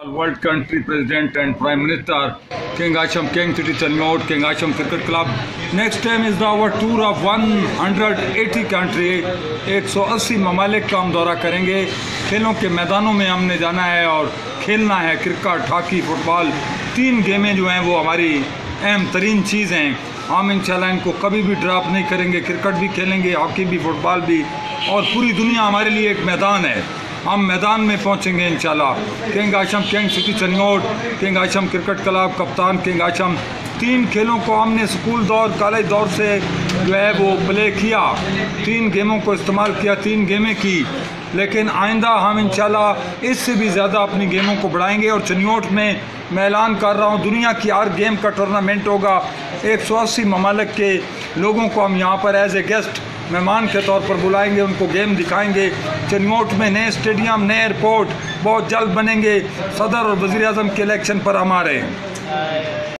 World country president and prime minister, King Asham King City Chanmot King Asham Cricket Club. Next time is our tour of 180 country 180 ममालिक का हम दौरा करेंगे। खेलों के मैदानों में हमने जाना है और खेलना है क्रिकेट, हॉकी, फुटबॉल। तीन गेमें जो हैं वो हमारी अहम तरीन चीज़ हैं। हम इंशाल्लाह इनको कभी भी ड्रॉप नहीं करेंगे। क्रिकेट भी खेलेंगे, हॉकी भी, फुटबॉल भी और पूरी दुनिया हमारे लिए एक मैदान है। हम मैदान में पहुँचेंगे इंशाल्लाह। किंग आशम किंग सिटी चनियोट किंग आशम क्रिकेट क्लब, कप्तान किंग आशम तीन खेलों को हमने स्कूल दौर, कॉलेज दौर से जो है वो प्ले किया। तीन गेमों को इस्तेमाल किया, तीन गेमें की। लेकिन आइंदा हम इंशाल्लाह इससे भी ज़्यादा अपनी गेमों को बढ़ाएँगे और चनियोट में मैं ऐलान कर रहा हूँ, दुनिया की हर गेम का टूर्नामेंट होगा। एक सौ अस्सी ममालक के लोगों को हम यहाँ पर एज ए गेस्ट मेहमान के तौर पर बुलाएँगे, उनको गेम दिखाएँगे। चनोट में नए स्टेडियम, नए एयरपोर्ट, बहुत जल्द बनेंगे। सदर और वज़ी अजम के इलेक्शन पर हमारे।